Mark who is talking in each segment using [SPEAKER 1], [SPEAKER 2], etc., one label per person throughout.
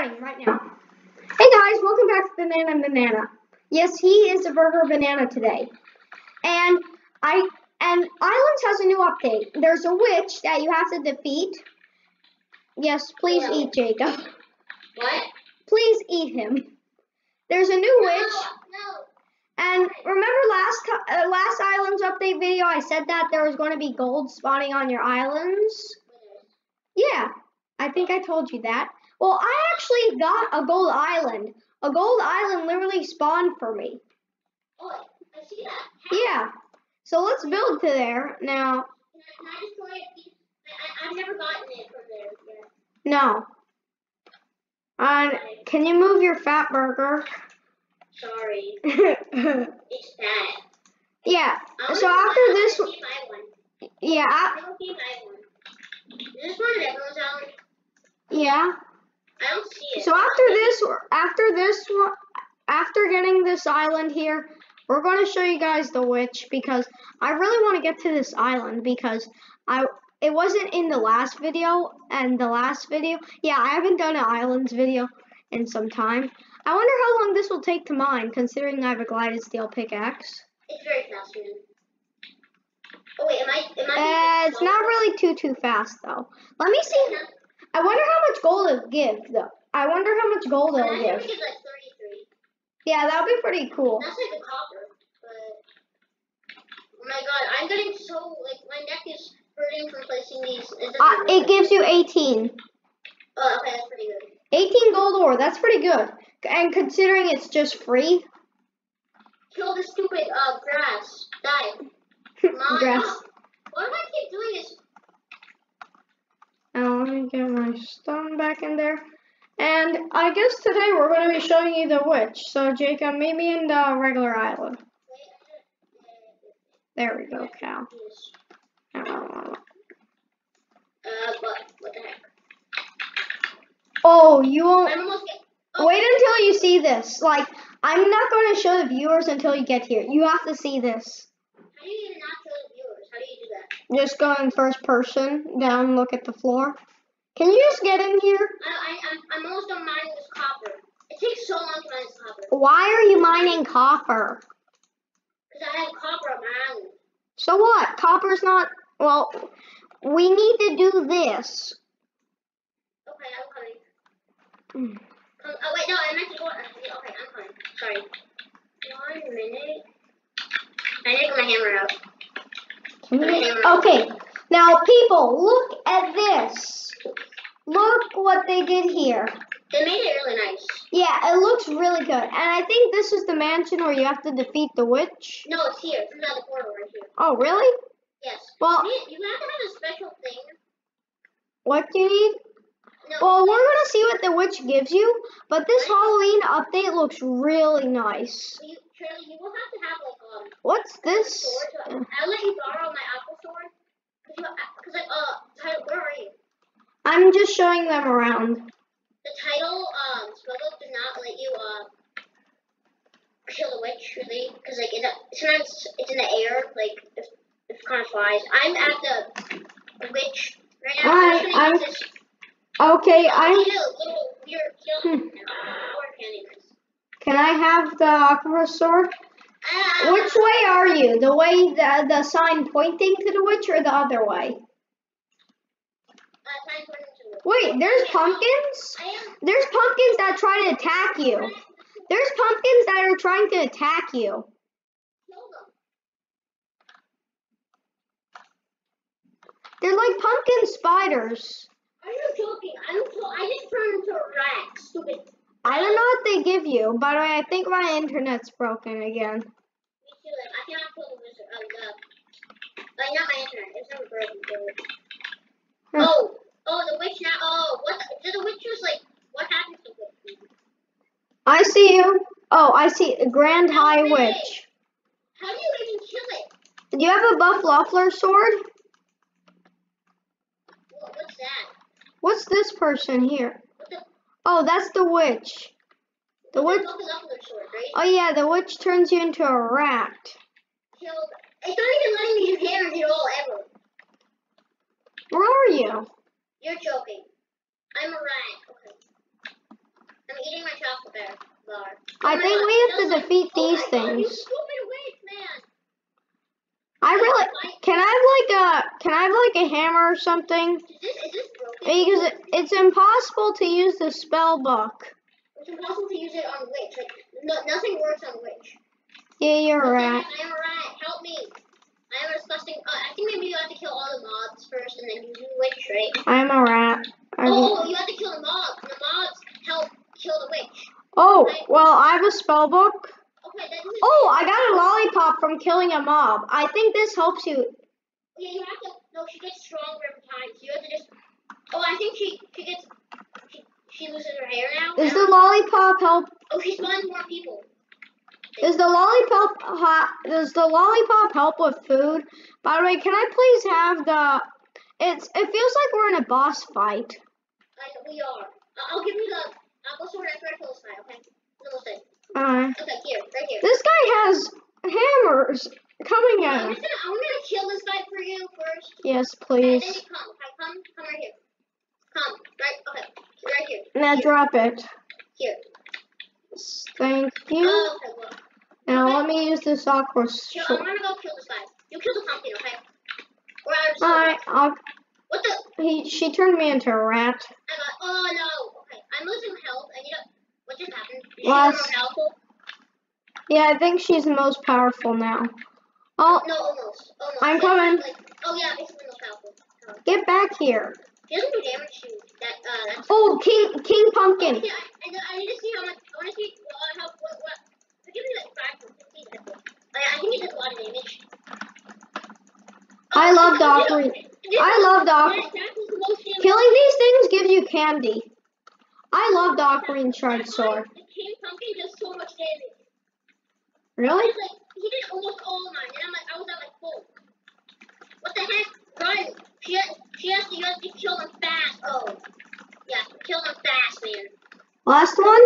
[SPEAKER 1] starting right now. Hey guys, welcome back to Banana Banana. Yes, he is a burger banana today. And I and Islands has a new update. There's a witch that you have to defeat. Yes, please
[SPEAKER 2] Yeah.
[SPEAKER 1] eat Jacob.
[SPEAKER 2] What?
[SPEAKER 1] Please eat him. There's a new witch.
[SPEAKER 2] No.
[SPEAKER 1] And remember last uh, last islands update video I said that there was going to be gold spawning on your islands? Yeah, I think I told you that. Well, I actually got a gold island. A gold island literally spawned for me.
[SPEAKER 2] Oh, I see that.
[SPEAKER 1] Yeah. So let's build to there. Now,
[SPEAKER 2] Can I, destroy it? I, I, I've never gotten it from there yet.
[SPEAKER 1] no. And can you move your fat burger?
[SPEAKER 2] Sorry.
[SPEAKER 1] yeah.
[SPEAKER 2] It's bad. I'm
[SPEAKER 1] So after
[SPEAKER 2] go
[SPEAKER 1] this,
[SPEAKER 2] see if I have one.
[SPEAKER 1] yeah,
[SPEAKER 2] I'm
[SPEAKER 1] a-
[SPEAKER 2] gonna see if I have one. This one everyone's island?
[SPEAKER 1] yeah.
[SPEAKER 2] I don't see it.
[SPEAKER 1] So after this, after this one, after getting this island here, we're going to show you guys the witch because I really want to get to this island because I it wasn't in the last video and the last video. Yeah, I haven't done an islands video in some time. I wonder how long this will take to mine considering I have a gilded steel pickaxe.
[SPEAKER 2] It's very fast, man. Oh wait, am I? Am I?
[SPEAKER 1] Uh, it's not really too too fast though. Let me see. I wonder how much gold it'll give though. I wonder how much gold it'll give.
[SPEAKER 2] like 33.
[SPEAKER 1] Yeah, that'll be pretty cool.
[SPEAKER 2] That's like a copper, but oh my god, I'm getting so like my neck is hurting from placing these. It
[SPEAKER 1] Uh, it gives you 18.
[SPEAKER 2] Oh, okay, that's pretty good.
[SPEAKER 1] 18 gold ore, that's pretty good. And considering it's just free,
[SPEAKER 2] Kill the stupid uh grass. Die.
[SPEAKER 1] Grass.
[SPEAKER 2] Why do I keep doing this?
[SPEAKER 1] Let me get my stone back in there. And I guess today we're going to be showing you the witch. So Jacob, meet me in the regular island. There we go, cow.
[SPEAKER 2] Uh, what? What the heck?
[SPEAKER 1] Oh, you won't.
[SPEAKER 2] I'm almost get.
[SPEAKER 1] Wait until you see this. Like, I'm not going to show the viewers until you get here. You have to see this.
[SPEAKER 2] How do you not show the viewers? How do you do that?
[SPEAKER 1] Just go in first person, down, look at the floor. Can you just get in here?
[SPEAKER 2] I, I, I'm, I'm almost done mining this copper. It takes so long to mine this copper.
[SPEAKER 1] Why are you mining copper?
[SPEAKER 2] Because I have copper on my island.
[SPEAKER 1] So what? Copper's not. Well, we need to do this.
[SPEAKER 2] Okay, I'm coming.
[SPEAKER 1] Mm.
[SPEAKER 2] Come, oh, wait, no, I meant to go. yeah, Okay, I'm coming. Sorry. One minute. I need to get my hammer out.
[SPEAKER 1] Okay, now people, look at this. Look what they did here.
[SPEAKER 2] They made it really nice.
[SPEAKER 1] Yeah, it looks really good. And I think this is the mansion where you have to defeat the witch.
[SPEAKER 2] No, it's here. It's another portal right here.
[SPEAKER 1] Oh, really?
[SPEAKER 2] Yes.
[SPEAKER 1] Well,
[SPEAKER 2] you, have to have a special thing.
[SPEAKER 1] what do you need?
[SPEAKER 2] No.
[SPEAKER 1] Well, we're gonna see what the witch gives you, but this Halloween update looks really nice.
[SPEAKER 2] You, Charlie, you will have to have like um.
[SPEAKER 1] What's this?
[SPEAKER 2] To- I'll let you borrow my apple sword. Cause you, uh, title, where are you?
[SPEAKER 1] I'm just showing them around.
[SPEAKER 2] The title um spellbook does not let you uh kill the witch really, cause like it, sometimes it's in the air, like if if it kind of flies. I'm at the, the witch right now. I'm
[SPEAKER 1] I'm-
[SPEAKER 2] just gonna use this.
[SPEAKER 1] Okay,
[SPEAKER 2] Oh,
[SPEAKER 1] I'm.
[SPEAKER 2] little weird kill.
[SPEAKER 1] Hmm. Can I have the aqua sword?
[SPEAKER 2] Ah,
[SPEAKER 1] Which way are you? The way the the sign pointing to the witch, or the other way?
[SPEAKER 2] Uh, time for it to work.
[SPEAKER 1] Wait, there's pumpkins. There's pumpkins that try to attack you. There's pumpkins that are trying to attack you.
[SPEAKER 2] Kill them.
[SPEAKER 1] They're like pumpkin spiders.
[SPEAKER 2] Are you joking? I'm so. I just turned into a rat. Stupid.
[SPEAKER 1] I don't know what they give you. By the way, I think my internet's broken again.
[SPEAKER 2] Like, I cannot the wizard. Oh, the. Like, not my internet. It's never broken. Oh. Oh, the witch now. Oh, what? The, the witch was like. What happened to the witch?
[SPEAKER 1] I see you. Oh, I see a Grand High
[SPEAKER 2] Help me.
[SPEAKER 1] Witch.
[SPEAKER 2] How do you even kill it?
[SPEAKER 1] Do you have a buff Loeffler sword?
[SPEAKER 2] What, what's that?
[SPEAKER 1] What's this person here?
[SPEAKER 2] What the?
[SPEAKER 1] Oh, that's the witch. The witch.
[SPEAKER 2] Look it up with a sword, right?
[SPEAKER 1] Oh yeah, the witch turns you into a rat.
[SPEAKER 2] It's not even letting me do damage at all ever.
[SPEAKER 1] Where are you?
[SPEAKER 2] You're joking. I'm a rat. Okay. I'm eating my chocolate bar. bar.
[SPEAKER 1] I
[SPEAKER 2] Oh
[SPEAKER 1] think
[SPEAKER 2] God,
[SPEAKER 1] we have to
[SPEAKER 2] like-
[SPEAKER 1] defeat
[SPEAKER 2] oh
[SPEAKER 1] these
[SPEAKER 2] God,
[SPEAKER 1] things.
[SPEAKER 2] witch, man.
[SPEAKER 1] I really can I have like a can I have like a hammer or something?
[SPEAKER 2] Is this, is this broken?
[SPEAKER 1] Because it, it's impossible to use the spell book.
[SPEAKER 2] It's impossible to use it on witch. Like, no, nothing works on witch.
[SPEAKER 1] Yeah, you're
[SPEAKER 2] Okay,
[SPEAKER 1] right.
[SPEAKER 2] I am a rat. Help me. I am a disgusting. Uh, I think maybe you have to kill all the mobs first and then use the witch, right?
[SPEAKER 1] I'm a rat. I
[SPEAKER 2] Oh, you have to kill the mobs. The mobs help kill the witch.
[SPEAKER 1] oh, well, I have a spell book.
[SPEAKER 2] Okay.
[SPEAKER 1] Oh, I got a lollipop from killing a mob. I think this helps you.
[SPEAKER 2] Yeah, you have to. No, she gets stronger every time. So you have to just. Oh, I think she she gets. She, she loses her hair now.
[SPEAKER 1] Does the lollipop help?
[SPEAKER 2] oh, she spawns more people.
[SPEAKER 1] Does the lollipop ha- does the lollipop help with food? By the way, can I please have the? It's it feels like we're in a boss fight.
[SPEAKER 2] I, we are. I'll give you the. I'll go sword after I kill this guy. Okay. Dead.
[SPEAKER 1] Uh,
[SPEAKER 2] Okay, here, right here.
[SPEAKER 1] this guy has hammers coming at
[SPEAKER 2] I'm
[SPEAKER 1] him.
[SPEAKER 2] just gonna. I'm gonna kill this guy for you first.
[SPEAKER 1] Yes, please.
[SPEAKER 2] you come. Okay, come. Come right here. Come. Right. Okay. Right here.
[SPEAKER 1] Now
[SPEAKER 2] Here.
[SPEAKER 1] drop it.
[SPEAKER 2] Here.
[SPEAKER 1] Thank you.
[SPEAKER 2] Oh, okay. Well.
[SPEAKER 1] Now let me use this aqua
[SPEAKER 2] Kill, I'm gonna go kill this guy. You kill the pumpkin, okay? Or I just.
[SPEAKER 1] Alright, I'll,
[SPEAKER 2] What the?
[SPEAKER 1] he she turned me into a rat.
[SPEAKER 2] I got. Oh no. Okay. I'm losing health. I need a. What just happened? Is she more powerful?
[SPEAKER 1] Yeah, I think she's the most powerful now. Oh,
[SPEAKER 2] No, almost. Almost.
[SPEAKER 1] I'm
[SPEAKER 2] Like-
[SPEAKER 1] coming.
[SPEAKER 2] Like, oh yeah, basically most powerful. Uh,
[SPEAKER 1] get back here.
[SPEAKER 2] Doesn't do damage to that. Uh, that's.
[SPEAKER 1] Oh, King King Pumpkin.
[SPEAKER 2] Yeah, I, I, I need to see how much. I want to see uh, how what what. Give me like five or fifteen. I, I think it does a lot of damage.
[SPEAKER 1] I
[SPEAKER 2] Oh,
[SPEAKER 1] love Dockery. I love Doc.
[SPEAKER 2] That, that was the most.
[SPEAKER 1] Killing these things gives you candy. I love Doc Green Shard Sword.
[SPEAKER 2] The king pumpkin does so much damage.
[SPEAKER 1] Really?
[SPEAKER 2] Like he did almost all of mine, and I'm like I was at like full. What the heck? She has, to you have to kill them fast. Oh, yeah, kill them fast, man.
[SPEAKER 1] Last one?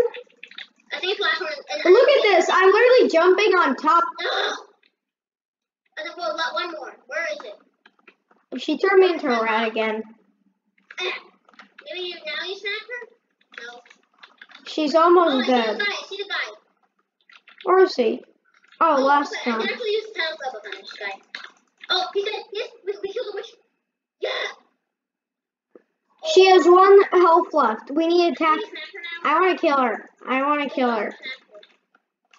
[SPEAKER 2] I think last one.
[SPEAKER 1] Look at this. I'm literally jumping on top.
[SPEAKER 2] Ugh. And then well, one more. Where is it?
[SPEAKER 1] She turned me into a rat again.
[SPEAKER 2] Maybe you, now you smack her? No.
[SPEAKER 1] She's
[SPEAKER 2] Oh,
[SPEAKER 1] almost
[SPEAKER 2] the
[SPEAKER 1] dead.
[SPEAKER 2] see the guy.
[SPEAKER 1] Where is he? Oh, oh, last
[SPEAKER 2] okay, I can actually use the title club on this guy. Oh, he said, yes, we, we killed the witch. Yeah.
[SPEAKER 1] She has one health left. We need to attack.
[SPEAKER 2] you smack her now?
[SPEAKER 1] I want to kill her. I want to kill her.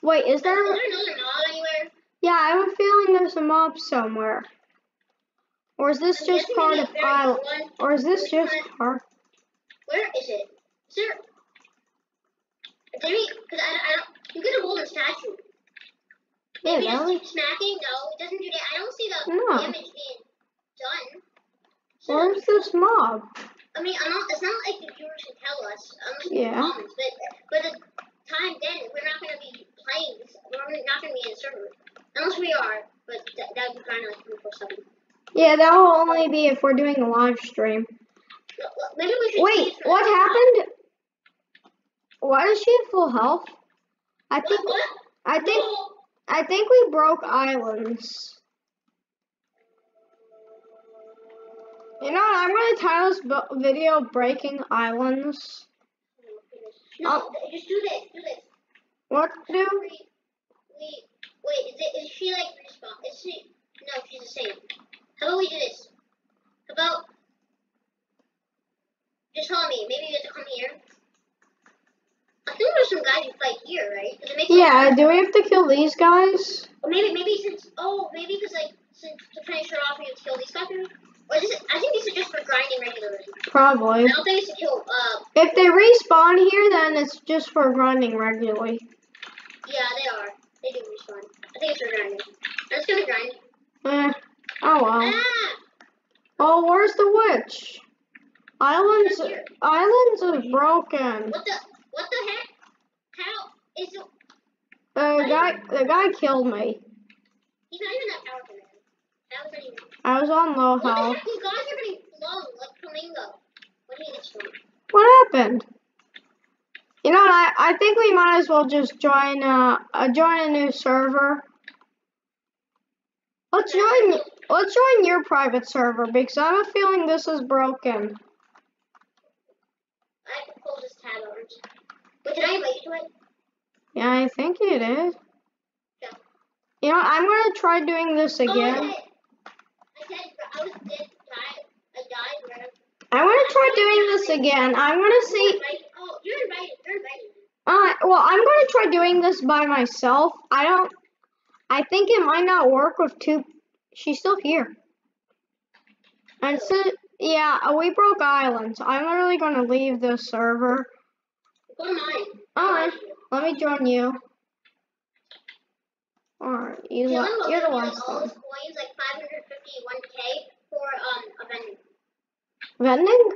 [SPEAKER 1] Wait, is
[SPEAKER 2] Is there another mob anywhere?
[SPEAKER 1] Yeah, I have a feeling there's a mob somewhere. Or is this just part of Island? Or is this just part?
[SPEAKER 2] Where is it? Is there? We? Because I, I don't. You get a golden statue.
[SPEAKER 1] Yeah,
[SPEAKER 2] Maybe
[SPEAKER 1] that
[SPEAKER 2] just smacking. No, it doesn't do that. I don't see the
[SPEAKER 1] No.
[SPEAKER 2] damage being done. So,
[SPEAKER 1] Where's this mob?
[SPEAKER 2] I mean, I'm not. It's not like the viewers can tell us um, unless
[SPEAKER 1] Yeah.
[SPEAKER 2] in comments. But but the time then we're not going to be playing. This, we're not going to be in the server unless we are. But that that would be kind of like 24 seven.
[SPEAKER 1] Yeah, that will only be if we're doing a live stream.
[SPEAKER 2] Maybe we should.
[SPEAKER 1] Wait, what happened? Why does she have full health? I think
[SPEAKER 2] What?
[SPEAKER 1] I think. I think we broke islands. You know what? I'm gonna title this video "Breaking Islands."
[SPEAKER 2] No,
[SPEAKER 1] Oh.
[SPEAKER 2] th- just do this. Do this.
[SPEAKER 1] What to do?
[SPEAKER 2] We, we, wait, is, it, is she like respawn? Is she? No, she's the same. How about we do this? How about, just tell me, maybe you have to come here. I think there's some guys who fight here, right? It make sense?
[SPEAKER 1] Yeah. Do we have to kill these guys?
[SPEAKER 2] Or maybe, maybe since, oh, maybe because like, since to finish her off, we have to kill these guys. Or this is, I think these are just for grinding regularly. I
[SPEAKER 1] Probably.
[SPEAKER 2] don't think it's to kill, uh,
[SPEAKER 1] If they respawn here, then it's just for grinding regularly.
[SPEAKER 2] yeah, they are. They do respawn. I think it's for grinding. I'm just gonna grind.
[SPEAKER 1] Eh. Oh well.
[SPEAKER 2] Ah!
[SPEAKER 1] Oh, where's the witch? Islands. Islands is broken.
[SPEAKER 2] What the, what the heck? How is it?
[SPEAKER 1] The guy. The guy killed me.
[SPEAKER 2] He's not even that powerful, man. That was not even.
[SPEAKER 1] I was on low
[SPEAKER 2] What
[SPEAKER 1] health.
[SPEAKER 2] These guys are long, like Flamingo. He gets.
[SPEAKER 1] What happened? You know what? I, I think we might as well just join uh, uh join a new server. Let's join let's join your private server because I have a feeling this is broken.
[SPEAKER 2] I have to close this tab out. Wait, did I invite you to it?
[SPEAKER 1] Yeah, I think it is.
[SPEAKER 2] Yeah.
[SPEAKER 1] You know, I'm gonna try doing this
[SPEAKER 2] Oh,
[SPEAKER 1] again.
[SPEAKER 2] did. I did. I was dead. Died. I died. Right?
[SPEAKER 1] I wanna try doing this again. I'm gonna see.
[SPEAKER 2] Oh, you're invited. You're invited.
[SPEAKER 1] Uh, well, I'm gonna try doing this by myself. I don't. I think it might not work with two. She's still here. And so, yeah, we broke islands. I'm literally gonna leave this server.
[SPEAKER 2] Go to mine.
[SPEAKER 1] Alright, let me join you. Alright, you lo-
[SPEAKER 2] will
[SPEAKER 1] you're the
[SPEAKER 2] me,
[SPEAKER 1] one.
[SPEAKER 2] all coins, like 551k for um a vending.
[SPEAKER 1] Vending?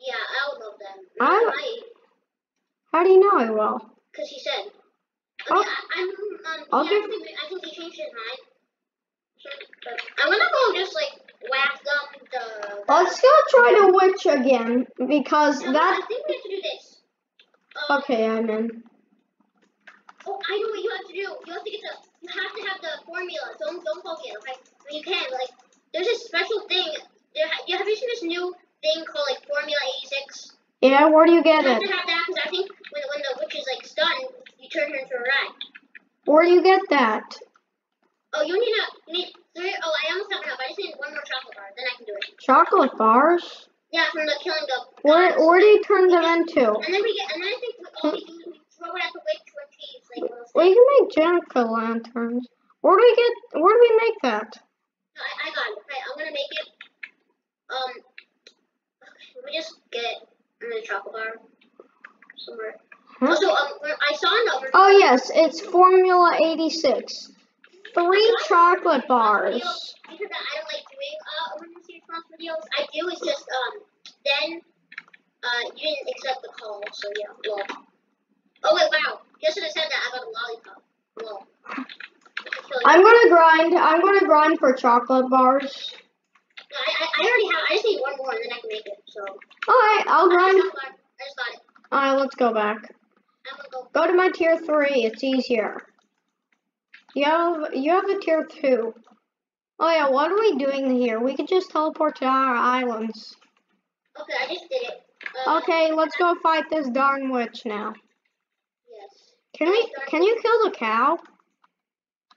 [SPEAKER 2] Yeah, I would love them.
[SPEAKER 1] I-
[SPEAKER 2] might,
[SPEAKER 1] How do you know I will?
[SPEAKER 2] because he said. Okay,
[SPEAKER 1] Oh.
[SPEAKER 2] I, I'm um.
[SPEAKER 1] I'll give-
[SPEAKER 2] actually, I think he changed his mind. I'm gonna go just like whack them the.
[SPEAKER 1] Let's go try to witch again because
[SPEAKER 2] No,
[SPEAKER 1] that.
[SPEAKER 2] I think we have to do this. Um,
[SPEAKER 1] Okay, I'm in.
[SPEAKER 2] Oh, I know what you have to do. You have to get the. You have to have the formula. Don't don't forget, okay? But you can like. There's a special thing. There, ha- you have you seen this new thing called like Formula 86?
[SPEAKER 1] Yeah, where do you get it?
[SPEAKER 2] have that because I think when when the witch is like stunned, you turn her into a rat.
[SPEAKER 1] Where do you get that?
[SPEAKER 2] Oh, you need a need three oh I almost have enough. I just need one more chocolate bar, then I can do it.
[SPEAKER 1] Chocolate bars?
[SPEAKER 2] Yeah, from the killing the.
[SPEAKER 1] Where where do you turn them into?
[SPEAKER 2] And then we get and then I think we, all we do we throw it at the witch when she's like.
[SPEAKER 1] We can make jack-o'-lanterns. Where do we get? Where do we make that?
[SPEAKER 2] No, I, I got it. Okay, I'm gonna make it. Um, okay, let me just get another chocolate bar somewhere.
[SPEAKER 1] Huh?
[SPEAKER 2] Also, um, I saw in the.
[SPEAKER 1] Oh yes, it's Formula 86. Three chocolate bars.
[SPEAKER 2] Because I don't like doing uh emergency response videos. I do. It's just um then uh you didn't accept the call, so yeah. Well. Oh wait, wow. Have said that. I got a lollipop. Well.
[SPEAKER 1] I'm gonna grind. I'm gonna grind for chocolate bars.
[SPEAKER 2] I, I, already have. I just need one more, and then I can make it. So.
[SPEAKER 1] Alright, I'll
[SPEAKER 2] I
[SPEAKER 1] grind.
[SPEAKER 2] just got it. I just got it.
[SPEAKER 1] Alright, let's go back.
[SPEAKER 2] I'm go.
[SPEAKER 1] Go to my tier three. It's easier. You have you have a tier two. Oh yeah, what are we doing here? We could just teleport to our islands.
[SPEAKER 2] Okay, I just did it. Uh,
[SPEAKER 1] Okay, let's go fight this darn witch now.
[SPEAKER 2] Yes.
[SPEAKER 1] Can we? Can you kill the cow?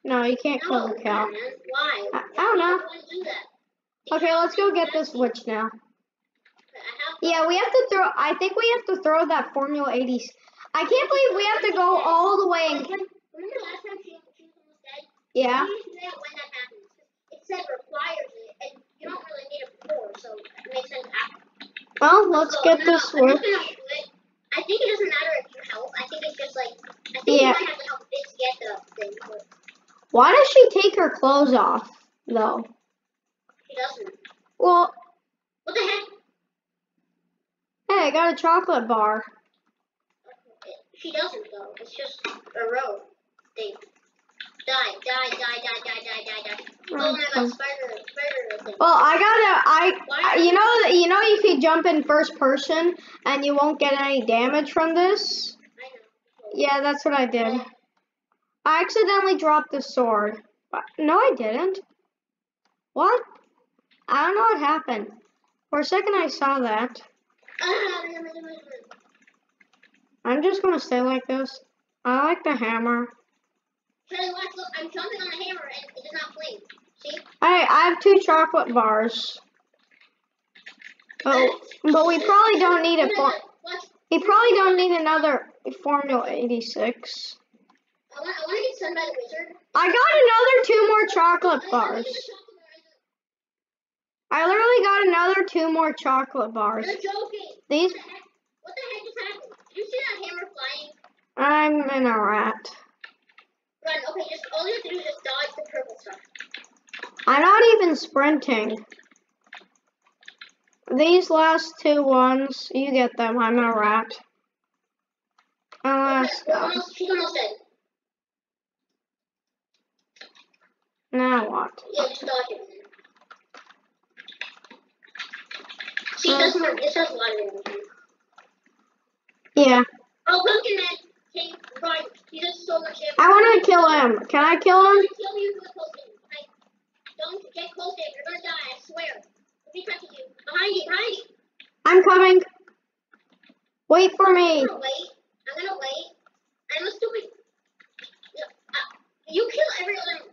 [SPEAKER 1] No, you can't kill the cow.
[SPEAKER 2] man. Why?
[SPEAKER 1] I- I don't know.
[SPEAKER 2] Why would you do that?
[SPEAKER 1] Okay, let's go get this witch now.
[SPEAKER 2] Okay, I have the-
[SPEAKER 1] Yeah, we have to throw. I think we have to throw that Formula 80s. I can't believe we have to go all the way. And,
[SPEAKER 2] Remember last time she, she was almost dead?
[SPEAKER 1] yeah.
[SPEAKER 2] We used to do that when that happens. It said requires it, and you don't really need it before, so it makes sense after.
[SPEAKER 1] Well, let's get this witch.
[SPEAKER 2] just gonna do it. I think it doesn't matter if you help. I think it's just like I think
[SPEAKER 1] Yeah.
[SPEAKER 2] you might have to help get the thing,
[SPEAKER 1] Why does she take her clothes off though?
[SPEAKER 2] She doesn't.
[SPEAKER 1] Well,
[SPEAKER 2] What the heck?
[SPEAKER 1] hey, I got a chocolate bar.
[SPEAKER 2] She doesn't though. It's just a row thing. Die, die, die, die, die, die, die, die. Oh my god, spider, spider thing.
[SPEAKER 1] Well, I gotta. I. I- You know. You know. You can jump in first person, and you won't get any damage from this.
[SPEAKER 2] I know.
[SPEAKER 1] Yeah, that's what I did. I accidentally dropped the sword. No, I didn't. What? I don't know what happened. For a second, I saw that. I'm just gonna stay like this. I like the hammer.
[SPEAKER 2] Watch, look, I'm jumping on the hammer and it does not flame. See?
[SPEAKER 1] Hey, I have two chocolate bars. Oh, but we probably don't need a
[SPEAKER 2] No, no,
[SPEAKER 1] for-
[SPEAKER 2] no, Watch.
[SPEAKER 1] we probably don't need another Formula 86.
[SPEAKER 2] I want, I want to get stunned by the wizard.
[SPEAKER 1] I got another two more chocolate bars.
[SPEAKER 2] need the chocolate bar.
[SPEAKER 1] I literally got another two more chocolate bars.
[SPEAKER 2] You're joking.
[SPEAKER 1] These,
[SPEAKER 2] What the heck? What the heck just happened? Did you see that hammer flying?
[SPEAKER 1] I'm in a rat.
[SPEAKER 2] Run. Okay, just all you have to do is just dodge the purple stuff.
[SPEAKER 1] I'm not even sprinting. These last two ones, you get them. I'm a rat. And
[SPEAKER 2] Okay,
[SPEAKER 1] let's
[SPEAKER 2] we're
[SPEAKER 1] go.
[SPEAKER 2] almost, she's almost dead.
[SPEAKER 1] Now what?
[SPEAKER 2] Yeah, just dodge it. See, uh-huh.
[SPEAKER 1] Yeah.
[SPEAKER 2] Oh, look at it. Hey, Brian, he does so much damage.
[SPEAKER 1] I want to kill him. Can I kill him?
[SPEAKER 2] kill you with close don't get close. You're going to die, I swear. Let me practice you. Behind you, behind you.
[SPEAKER 1] I'm coming. Wait for me.
[SPEAKER 2] I'm going to wait. I'm going to wait. I'm a stupid...
[SPEAKER 1] Uh, you kill every other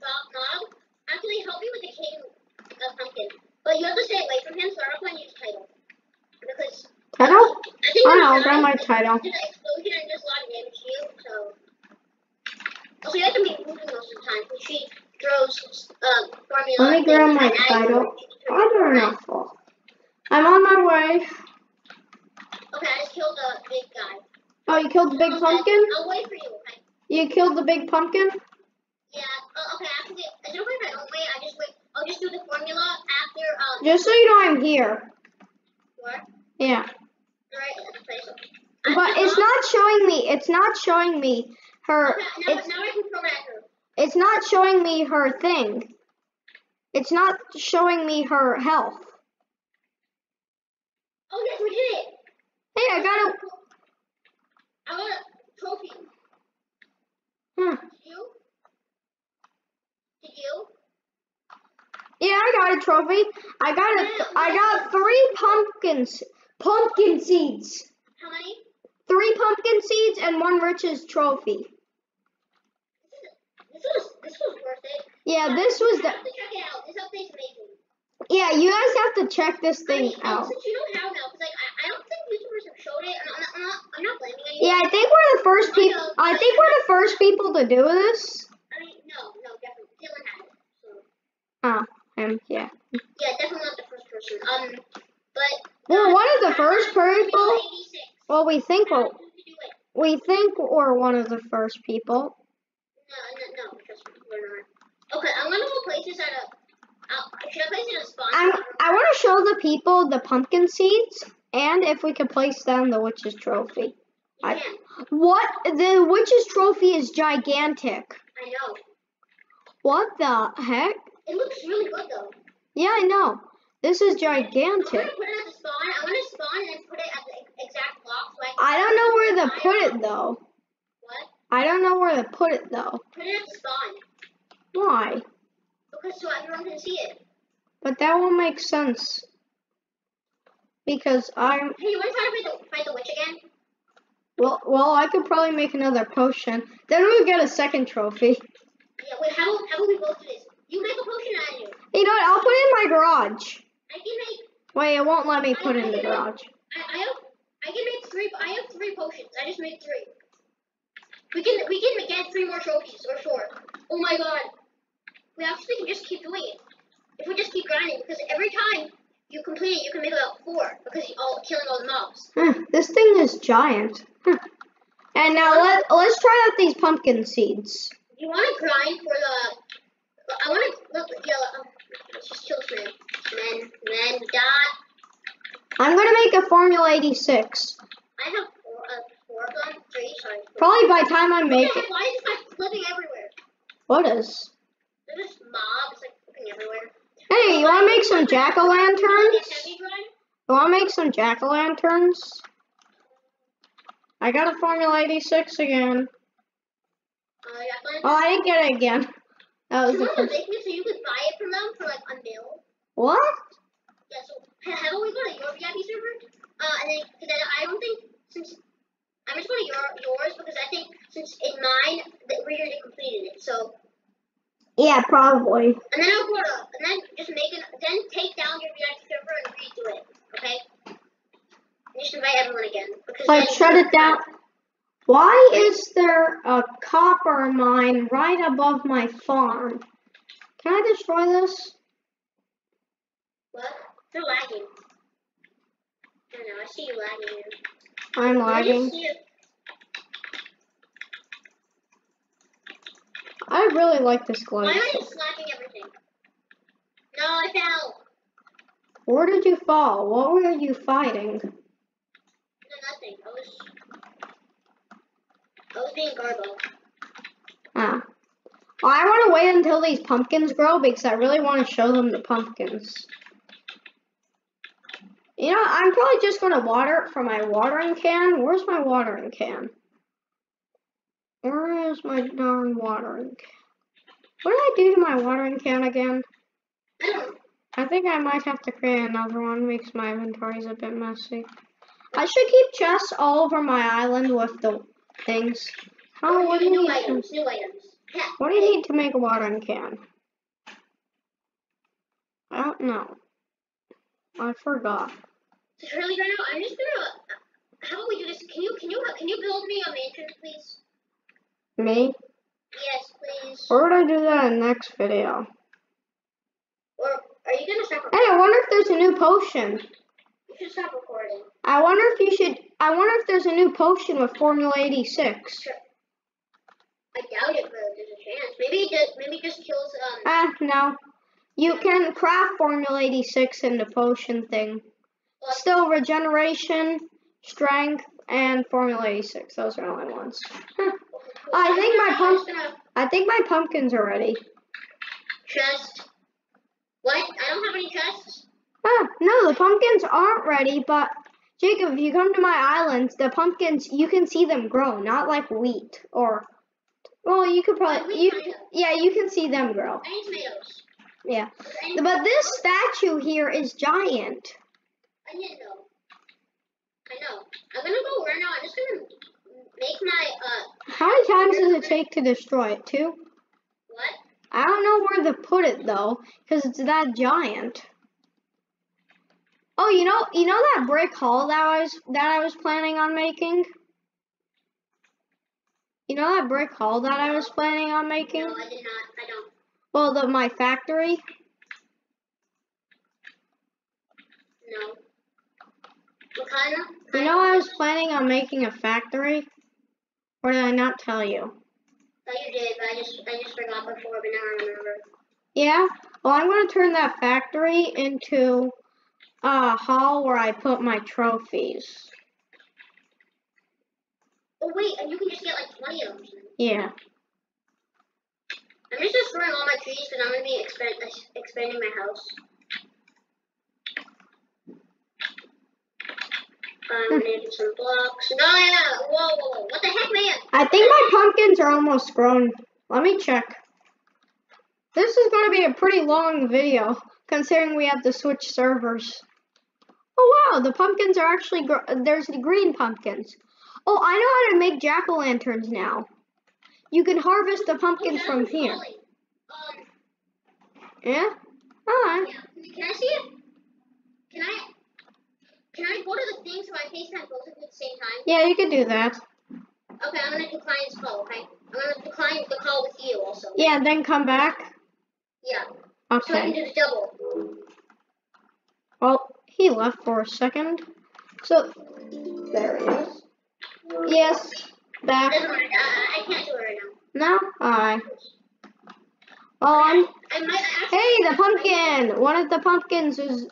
[SPEAKER 1] title.
[SPEAKER 2] Did an explosion and just a lot of damage to you, so. Also, you have be moving most of the time. She throws um, formula.
[SPEAKER 1] Let me grab my title. I don't know. I'm on my way.
[SPEAKER 2] Okay, I just killed the big guy.
[SPEAKER 1] Oh, you killed the big
[SPEAKER 2] Okay,
[SPEAKER 1] pumpkin?
[SPEAKER 2] I'll wait for you, okay?
[SPEAKER 1] You killed the big pumpkin?
[SPEAKER 2] Yeah, uh, okay, after the, is it okay if I don't wait? I just wait, I'll just do the formula after, um,
[SPEAKER 1] Just so you know, I'm here.
[SPEAKER 2] what?
[SPEAKER 1] Yeah.
[SPEAKER 2] Alright, that's place.
[SPEAKER 1] But it's not showing me. It's not showing me her.
[SPEAKER 2] Okay, now,
[SPEAKER 1] It's
[SPEAKER 2] now I can at her.
[SPEAKER 1] it's not showing me her thing. It's not showing me her health.
[SPEAKER 2] Oh, yes, we did it!
[SPEAKER 1] Hey, I got a.
[SPEAKER 2] I got a trophy.
[SPEAKER 1] Hmm.
[SPEAKER 2] Did you? Did you?
[SPEAKER 1] Yeah, I got a trophy. I got a. I got three pumpkins. Pumpkin seeds.
[SPEAKER 2] How many?
[SPEAKER 1] Three pumpkin seeds and one witch's trophy.
[SPEAKER 2] This was, this was worth it.
[SPEAKER 1] Yeah, this was the.
[SPEAKER 2] have to check it out. This update's amazing.
[SPEAKER 1] Yeah, you guys have to check this
[SPEAKER 2] I
[SPEAKER 1] thing
[SPEAKER 2] mean,
[SPEAKER 1] out.
[SPEAKER 2] Since you know how now, because like, I, I don't think YouTubers have showed it, and I'm not, I'm not, blaming anyone.
[SPEAKER 1] Yeah, I think we're the first people. I think we're the first people to do this.
[SPEAKER 2] I mean, no, no, definitely. Dylan had it. So.
[SPEAKER 1] Oh, him. Yeah.
[SPEAKER 2] Yeah, definitely not the first person. Um, but.
[SPEAKER 1] We're
[SPEAKER 2] uh,
[SPEAKER 1] one of the first people.
[SPEAKER 2] 86.
[SPEAKER 1] Well, we think we're
[SPEAKER 2] How did you do it?
[SPEAKER 1] we think we're one of the first people.
[SPEAKER 2] No, no, no, me, we're not. Okay, I'm gonna go place this at a. Uh, should I place it at a spawn?
[SPEAKER 1] I'm, I want to show the people the pumpkin seeds and if we can place them the witch's trophy. I- What the witch's trophy is gigantic.
[SPEAKER 2] I know.
[SPEAKER 1] What the heck?
[SPEAKER 2] It looks really good though.
[SPEAKER 1] Yeah, I know. This is gigantic.
[SPEAKER 2] I'm gonna put it at the spawn. I'm gonna spawn and put it at the I
[SPEAKER 1] don't know where to put it though.
[SPEAKER 2] What?
[SPEAKER 1] I don't know where to put it though.
[SPEAKER 2] Put it at spawn
[SPEAKER 1] Why?
[SPEAKER 2] because so everyone can see it.
[SPEAKER 1] But that won't make sense. Because I'm
[SPEAKER 2] Hey, you wanna try to fight the, fight the witch again?
[SPEAKER 1] well. Well, I could probably make another potion. Then we would get a second trophy.
[SPEAKER 2] Yeah. Wait. How how about we both do this? You make a potion out of you.
[SPEAKER 1] You know what? I'll put it in my garage.
[SPEAKER 2] I can make.
[SPEAKER 1] Wait, it won't let me put it in the garage.
[SPEAKER 2] I, I have. I can make three. I have three potions. I just made three. We can we can get three more trophies or four. Oh my god. We actually can just keep doing it. If we just keep grinding, because every time you complete it, you can make about four because you're all killing all the mobs.
[SPEAKER 1] Hmm, this thing is giant. Hmm. And now let let's try out these pumpkin seeds.
[SPEAKER 2] You want to grind for the. I want to look. Yeah. Um, let's just kill this man. Man, man, dot.
[SPEAKER 1] I'm gonna make a Formula 86.
[SPEAKER 2] I have four, uh, four them. Three. Sorry. four.
[SPEAKER 1] Probably by the time I make it.
[SPEAKER 2] Why is guy flipping everywhere?
[SPEAKER 1] What is?
[SPEAKER 2] There's this mob. It's like flipping everywhere.
[SPEAKER 1] Hey, you wanna make some jack-o'-lanterns?
[SPEAKER 2] You
[SPEAKER 1] wanna make some jack o' lanterns? I got a Formula 86 again.
[SPEAKER 2] Uh, yeah.
[SPEAKER 1] Oh, I didn't get it again. That was
[SPEAKER 2] You
[SPEAKER 1] the first.
[SPEAKER 2] make me so you could buy it from them for like a mil?
[SPEAKER 1] What?
[SPEAKER 2] Yeah, so haven't we gone to your VIP server? Uh, and then, cause then I don't think, since, I'm just going to your, yours because I think since in mine, that we already completed it, so,
[SPEAKER 1] Yeah, probably.
[SPEAKER 2] and then I'll go to, and then just make it, then take down your VIP server and redo it, okay? And just invite everyone again. Because then-
[SPEAKER 1] shut it down. Why is there a copper mine right above my farm? Can I destroy this?
[SPEAKER 2] What? They're lagging. I don't know, I see you lagging.
[SPEAKER 1] I'm
[SPEAKER 2] Why you
[SPEAKER 1] lagging. I really like this
[SPEAKER 2] Why
[SPEAKER 1] glitch.
[SPEAKER 2] am I just everything? No, I fell.
[SPEAKER 1] Where did you fall? What were you fighting?
[SPEAKER 2] No, nothing. I was. I was being garbo.
[SPEAKER 1] Ah. Well, I want to wait until these pumpkins grow because I really want to show them the pumpkins. You know, I'm probably just going to water it from my watering can. Where's my watering can? Where is my darn watering can? What did I do to my watering can again?
[SPEAKER 2] I
[SPEAKER 1] think I might have to create another one because my inventory's a bit messy. I should keep chests all over my island with the things. How, what do you need
[SPEAKER 2] items? New items.
[SPEAKER 1] What do you need to make a watering can? I don't know. I forgot.
[SPEAKER 2] Shirley, right now, I'm just gonna. how about we do this? Can you can you can you build me a mansion, please?
[SPEAKER 1] Me?
[SPEAKER 2] Yes, please.
[SPEAKER 1] Or would I do that in the next video?
[SPEAKER 2] Or are you gonna stop
[SPEAKER 1] Hey,
[SPEAKER 2] recording?
[SPEAKER 1] I wonder if there's a new potion.
[SPEAKER 2] You should stop recording.
[SPEAKER 1] I wonder if you should. I wonder if there's a new potion with Formula 86.
[SPEAKER 2] Sure. I doubt it, but there's a chance. Maybe it just maybe it just kills um.
[SPEAKER 1] Ah, no. You can craft Formula 86 in the potion thing. Still, regeneration, strength, and Formula 86. Those are the only ones. I think my pump. I think my pumpkins are ready.
[SPEAKER 2] chest. What? I don't have any chests.
[SPEAKER 1] Ah, no, the pumpkins aren't ready, but Jacob, if you come to my island, the pumpkins, you can see them grow, not like wheat or, well, you could probably, you, yeah, you can see them grow. Yeah.
[SPEAKER 2] Is there any-
[SPEAKER 1] But this statue here is giant.
[SPEAKER 2] I didn't know. I know. I'm gonna go right now. I'm just gonna make my uh
[SPEAKER 1] How many times does it take to destroy it? Two?
[SPEAKER 2] what?
[SPEAKER 1] I don't know where to put it though, because it's that giant. Oh, you know, you know that brick hall that I was that I was planning on making. You know that brick hall that I was planning on making.
[SPEAKER 2] No, I did not. I don't.
[SPEAKER 1] Well, the my factory.
[SPEAKER 2] No. What kind of?
[SPEAKER 1] You know I was planning on making a factory. Or did I not tell you?
[SPEAKER 2] thought you did, but I just I just forgot before, but now I remember.
[SPEAKER 1] Yeah. Well, I'm gonna turn that factory into a hall where I put my trophies.
[SPEAKER 2] Oh wait, and you can just get like 20 of them.
[SPEAKER 1] Yeah.
[SPEAKER 2] I'm just destroying all my trees because I'm gonna be expand, expanding my house. I'm gonna do some blocks. No. Whoa, whoa, whoa. What the heck, man?
[SPEAKER 1] I think my pumpkins are almost grown. Let me check. This is going to be a pretty long video, considering we have to switch servers. Oh wow, the pumpkins are actually, there's the green pumpkins. Oh, I know how to make jack-o'-lanterns now. You can harvest the pumpkins from here.
[SPEAKER 2] Um,
[SPEAKER 1] Yeah? Alright.
[SPEAKER 2] yeah. Can I see it? Can I? Can I go to the thing so I FaceTime both of you at the same time?
[SPEAKER 1] Yeah, you can do that.
[SPEAKER 2] Okay, I'm gonna decline this call. Okay, I'm gonna decline the call with you also.
[SPEAKER 1] Yeah, then come back.
[SPEAKER 2] Yeah. So I can
[SPEAKER 1] Okay.
[SPEAKER 2] do the double.
[SPEAKER 1] Well, he left for a second. So, there he is. Yes, back.
[SPEAKER 2] Doesn't matter. I, I can't do it right now.
[SPEAKER 1] No? Alright. Well, I'm
[SPEAKER 2] I might.
[SPEAKER 1] Hey, the pumpkin! One of the pumpkins is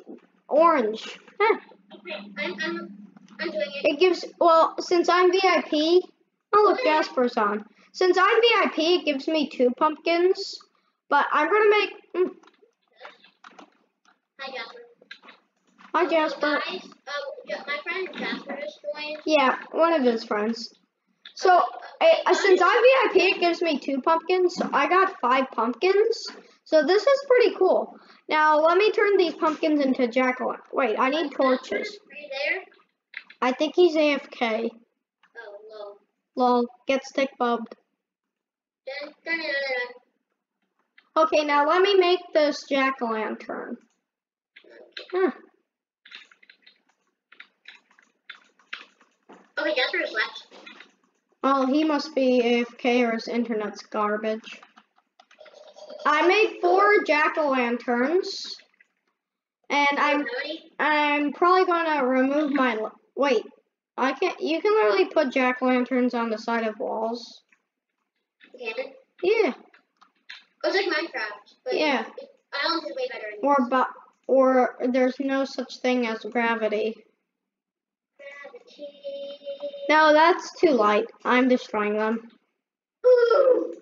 [SPEAKER 1] orange. Huh.
[SPEAKER 2] Okay, I'm, I'm, I'm doing it.
[SPEAKER 1] It gives, well, since I'm VIP, oh look, Jasper's on. Since I'm VIP, it gives me two pumpkins, but I'm gonna make, mm,
[SPEAKER 2] Hi, Jasper.
[SPEAKER 1] hi Jasper.
[SPEAKER 2] Guys, uh, my friend Jasper just joined.
[SPEAKER 1] Yeah, one of his friends. So, I, uh, since I'm VIP, it gives me two pumpkins, so I got five pumpkins. So this is pretty cool. Now, let me turn these pumpkins into jack o' lantern. Wait, I need torches.
[SPEAKER 2] Are you there?
[SPEAKER 1] I think he's AFK.
[SPEAKER 2] Oh, no.
[SPEAKER 1] Lol, get stick
[SPEAKER 2] dun.
[SPEAKER 1] Okay, now let me make this jack-o'-lantern. Huh.
[SPEAKER 2] Oh, okay, Jasper just left.
[SPEAKER 1] Well, he must be AFK or his internet's garbage. I made four jack-o'-lanterns. And I'm I'm probably gonna remove my wait. I can't. you can literally put jack-o'-lanterns on the side of walls.
[SPEAKER 2] You can?
[SPEAKER 1] Yeah.
[SPEAKER 2] Oh, it's like Minecraft. But
[SPEAKER 1] Yeah.
[SPEAKER 2] Islands is way better.
[SPEAKER 1] Or but or there's no such thing as gravity.
[SPEAKER 2] Gravity.
[SPEAKER 1] No, that's too light. I'm destroying them.
[SPEAKER 2] Ooh.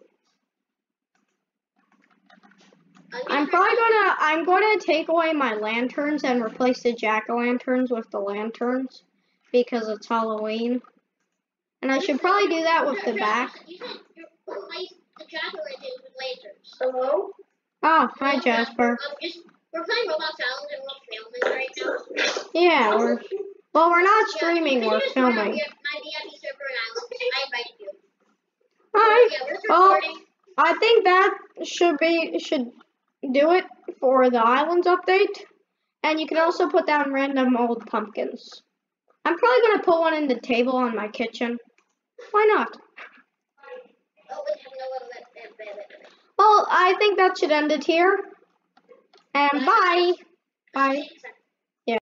[SPEAKER 1] I'm probably gonna I'm gonna take away my lanterns and replace the jack-o'-lanterns with the lanterns because it's Halloween. And I should probably do that with the back.
[SPEAKER 2] You said you replace the jack-o'-lanterns with lanterns.
[SPEAKER 3] Hello?
[SPEAKER 1] Oh, hi Jasper.
[SPEAKER 2] Um, we're playing Roblox Island and we're filming right now.
[SPEAKER 1] Yeah, we're well we're not streaming,
[SPEAKER 2] can
[SPEAKER 1] we're filming.
[SPEAKER 2] your- My VIP server. I invited you.
[SPEAKER 1] Hi.
[SPEAKER 2] Yeah,
[SPEAKER 1] Oh. I think that should be should do it for the islands update. And you can also put down random old pumpkins. I'm probably gonna put one in the table on my kitchen. Why not? Well, I think that should end it here. And bye. Bye.
[SPEAKER 2] Thanks,